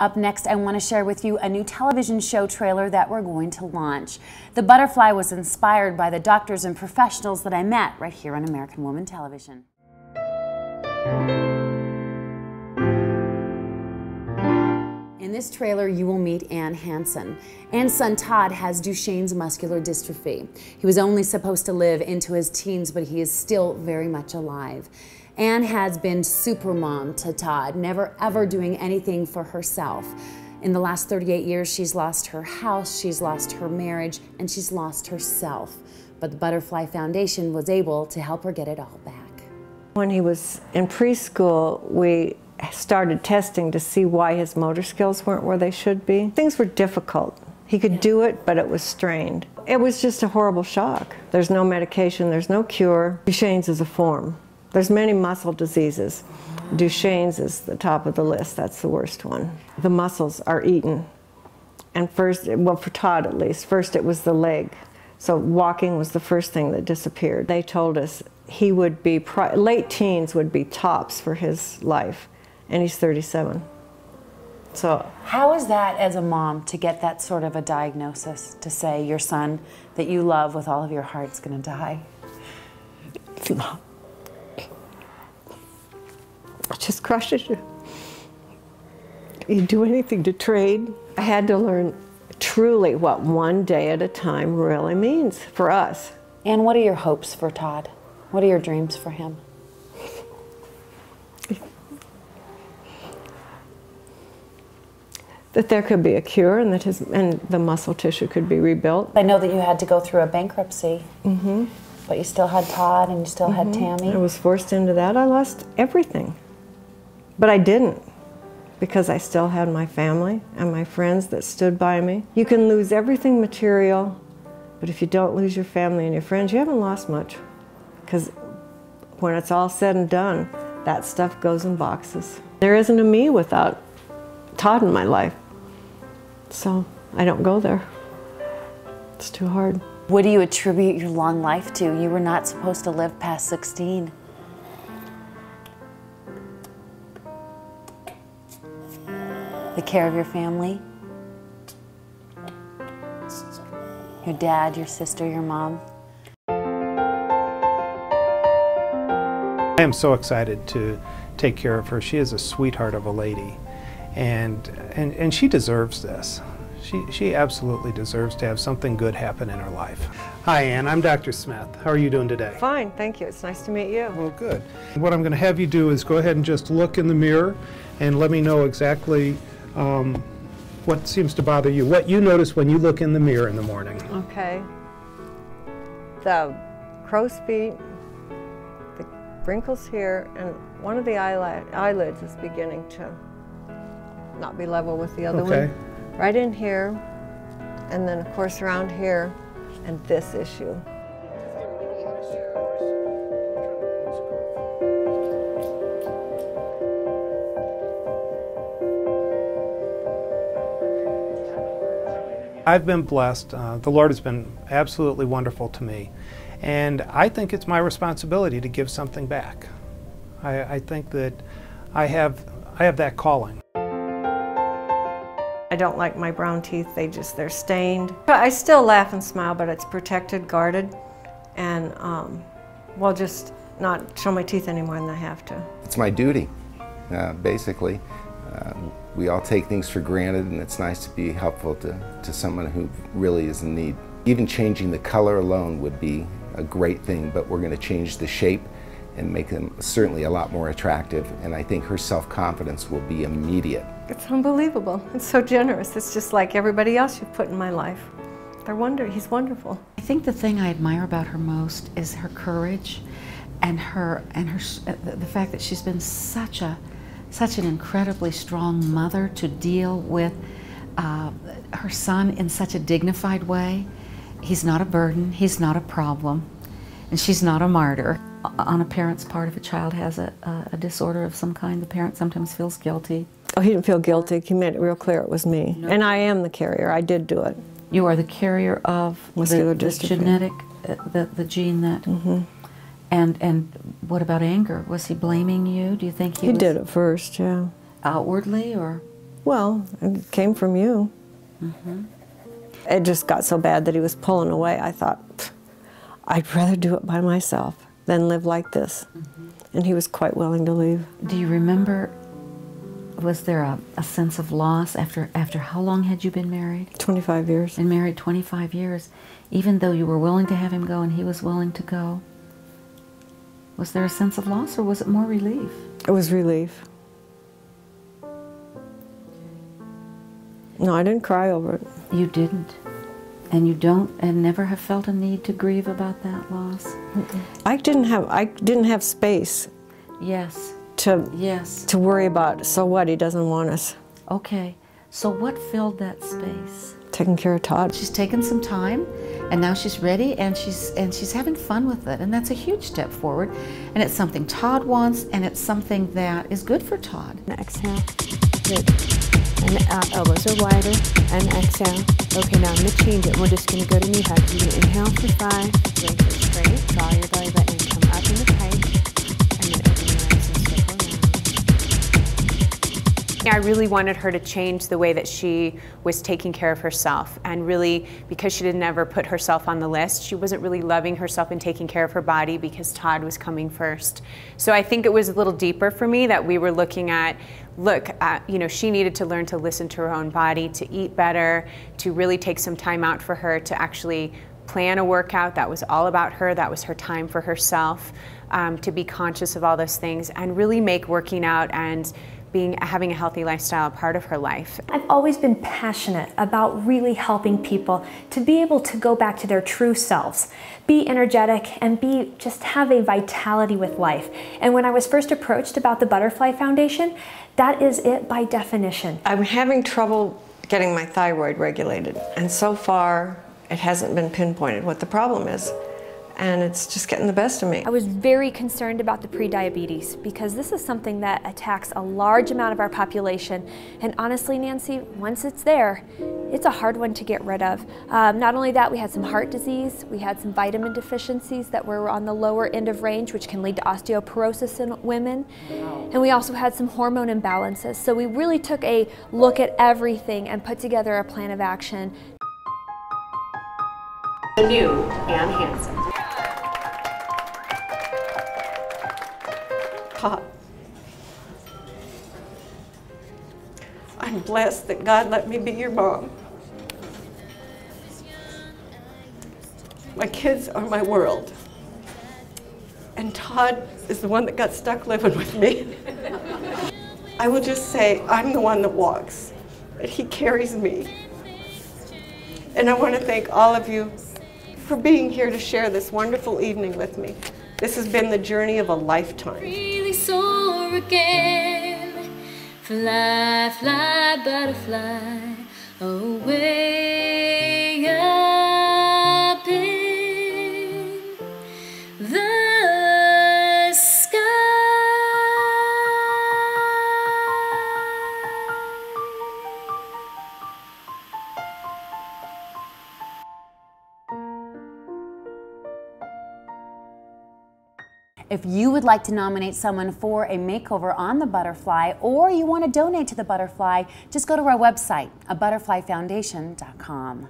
Up next, I want to share with you a new television show trailer that we're going to launch. The Butterfly was inspired by the doctors and professionals that I met right here on American Woman Television. In this trailer, you will meet Anne Hanson. Anne's son Todd has Duchenne's muscular dystrophy. He was only supposed to live into his teens, but he is still very much alive. Anne has been super mom to Todd, never ever doing anything for herself. In the last 38 years, she's lost her house, she's lost her marriage, and she's lost herself. But the Butterfly Foundation was able to help her get it all back. When he was in preschool, we started testing to see why his motor skills weren't where they should be. Things were difficult. He could do it, but it was strained. It was just a horrible shock. There's no medication, there's no cure. Duchenne's is a form. There's many muscle diseases. Duchenne's is the top of the list. That's the worst one. The muscles are eaten. And first, well, for Todd at least, first it was the leg. So walking was the first thing that disappeared. They told us he would be, late teens would be tops for his life, and he's 37. So, how is that as a mom to get that sort of a diagnosis to say your son that you love with all of your heart is going to die? It's not just crushes you. You do anything to trade. I had to learn truly what one day at a time really means for us. And what are your hopes for Todd? What are your dreams for him? that there could be a cure and that his and the muscle tissue could be rebuilt. I know that you had to go through a bankruptcy. Mm-hmm. But you still had Todd and you still mm-hmm. had Tammy. I was forced into that. I lost everything. But I didn't because I still had my family and my friends that stood by me. You can lose everything material, but if you don't lose your family and your friends, you haven't lost much. Because when it's all said and done, that stuff goes in boxes. There isn't a me without Todd in my life. So I don't go there. It's too hard. What do you attribute your long life to? You were not supposed to live past 16. The care of your family, your dad, your sister, your mom. I am so excited to take care of her. She is a sweetheart of a lady, and, and, and she deserves this. She, she absolutely deserves to have something good happen in her life. Hi, Anne. I'm Dr. Smith. How are you doing today? Fine, thank you. It's nice to meet you. Well, good. What I'm going to have you do is go ahead and just look in the mirror and let me know exactly um, what seems to bother you, what you notice when you look in the mirror in the morning. Okay. The crow's feet, the wrinkles here, and one of the eyelids is beginning to not be level with the other okay. one. Right in here, and then of course around here, and this issue. I've been blessed. Uh, the Lord has been absolutely wonderful to me. And I think it's my responsibility to give something back. I, I think that I have, I have that calling. I don't like my brown teeth. They just, they're stained. But I still laugh and smile, but it's protected, guarded, and um, well, just not show my teeth any more than I have to. It's my duty, uh, basically. Uh, we all take things for granted and it's nice to be helpful to, to someone who really is in need. Even changing the color alone would be a great thing, but we're going to change the shape and make them certainly a lot more attractive. And I think her self-confidence will be immediate. It's unbelievable. It's so generous. It's just like everybody else you've put in my life. They're wonder. He's wonderful. I think the thing I admire about her most is her courage and her and her the fact that she's been such a such an incredibly strong mother to deal with uh, her son in such a dignified way. He's not a burden, he's not a problem, and she's not a martyr. On a parent's part, if a child has a, a disorder of some kind, the parent sometimes feels guilty. Oh, he didn't feel guilty. He made it real clear it was me. No. And I am the carrier. I did do it. You are the carrier of the, the genetic, uh, the, the gene that. Mm -hmm. And and what about anger? Was he blaming you? Do you think he? He did at first, yeah. Outwardly, or? Well, it came from you. Mm -hmm. It just got so bad that he was pulling away. I thought, I'd rather do it by myself than live like this. And he was quite willing to leave. Do you remember? Was there a, a sense of loss after after how long had you been married? 25 years. And married 25 years, even though you were willing to have him go and he was willing to go. Was there a sense of loss or was it more relief? It was relief. No, I didn't cry over it. You didn't. And you don't and never have felt a need to grieve about that loss? I didn't have I didn't have space Yes. to Yes. to worry about. So what? He doesn't want us Okay. So what filled that space? taking care of Todd. She's taken some time and now she's ready and she's and she's having fun with it and that's a huge step forward and it's something Todd wants and it's something that is good for Todd. Exhale. Good. And elbows are wider. And exhale. Okay, now I'm going to change it. We're just going to go to knee to inhale for five. Anchor straight. Draw your belly button come up into tight. I really wanted her to change the way that she was taking care of herself. And really, because she didn't ever put herself on the list, she wasn't really loving herself and taking care of her body because Todd was coming first. So I think it was a little deeper for me that we were looking at look, uh, you know, she needed to learn to listen to her own body, to eat better, to really take some time out for her to actually plan a workout that was all about her, that was her time for herself, um, to be conscious of all those things and really make working out and being having a healthy lifestyle a part of her life. I've always been passionate about really helping people to be able to go back to their true selves, be energetic, and be just have a vitality with life. And when I was first approached about the Butterfly Foundation, that is it by definition. I'm having trouble getting my thyroid regulated, and so far it hasn't been pinpointed what the problem is. And it's just getting the best of me. I was very concerned about the prediabetes because this is something that attacks a large amount of our population. And honestly, Nancy, once it's there, it's a hard one to get rid of. Um, not only that, we had some heart disease, we had some vitamin deficiencies that were on the lower end of range, which can lead to osteoporosis in women. And we also had some hormone imbalances. So we really took a look at everything and put together a plan of action The new Anne Hanson. I'm blessed that God let me be your mom. My kids are my world. And Todd is the one that got stuck living with me. I will just say, I'm the one that walks, but he carries me. And I want to thank all of you for being here to share this wonderful evening with me. This has been the journey of a lifetime. really. Fly, fly, butterfly, away If you would like to nominate someone for a makeover on the butterfly or you want to donate to the butterfly, just go to our website, a butterflyfoundation.com.